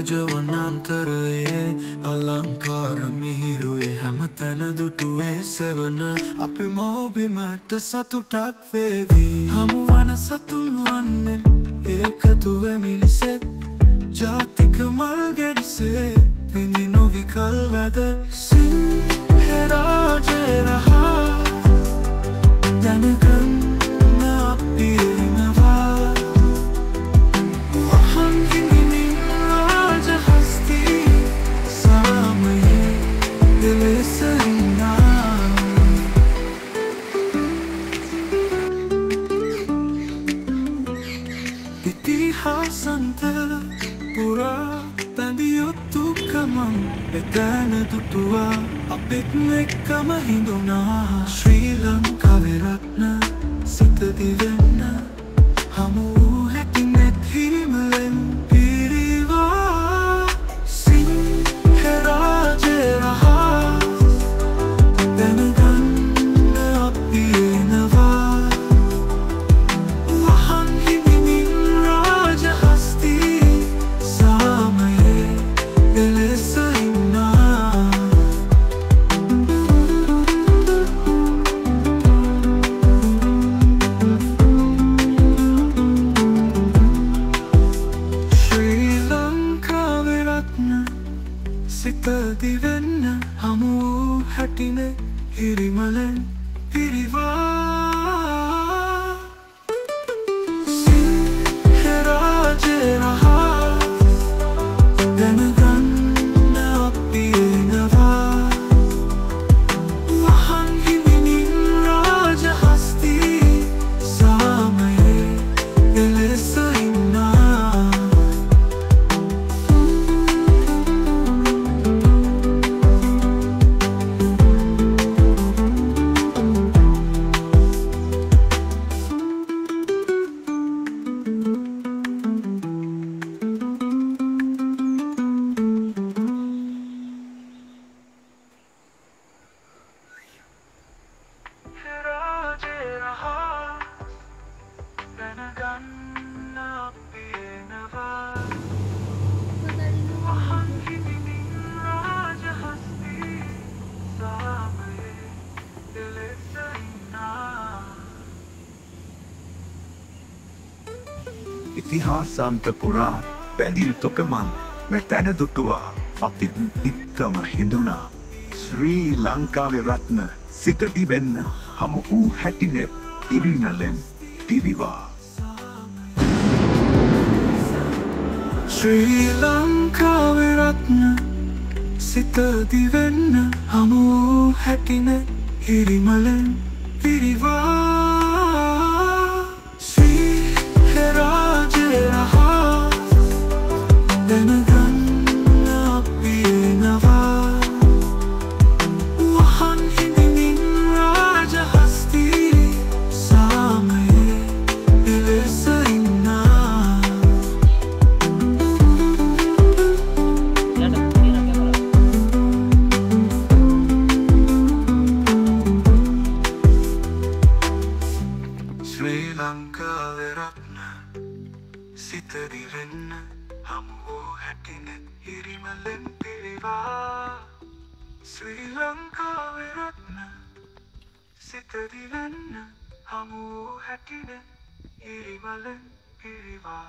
රාජවනන්තරයේ අලංකාර මිහිරුවේ හැමතැන දුටුවේ සෙවන අපි මෝබිමට සතුටක් වේවී. හමුවන සතුන් වන්නේ ඒකතුවමිලිසෙත් ජාතික පුරා බැඳියොත්තු කමන් එතැන දුටුවා අපෙත් එක්කම හිඳුනා ශ්‍රී ලංකාවෙරත්න සිතදිවෙන්න සිතදිවෙන්න හමු වූ හැටින හිරිමලෙන් පිරිවා ඉතිහාසන්ත පුරා බැඳියුතොකමන් මෙතැන දුටුවා. අපි ඉත්තම හිඳුනා ශ්‍රී ලංකාවේ රත්න සිතටි වෙන්න හමු වූ හැටිනෙ ඉරිනලෙන් පිරිවා ශ්‍රී ලංකාවෙරත්න සිතදිවෙන්න හමු වූ හැටින හිරිමලෙන් පිරිවා. සිතදිවෙන්න හමුවෝ හැටින හිරිමලෙන් පිරිවා. ශ්‍රී ලංකාවෙරත්න සිතදිවෙන්න හමුවෝ හැටින හිරිමලෙන් පිරිවා.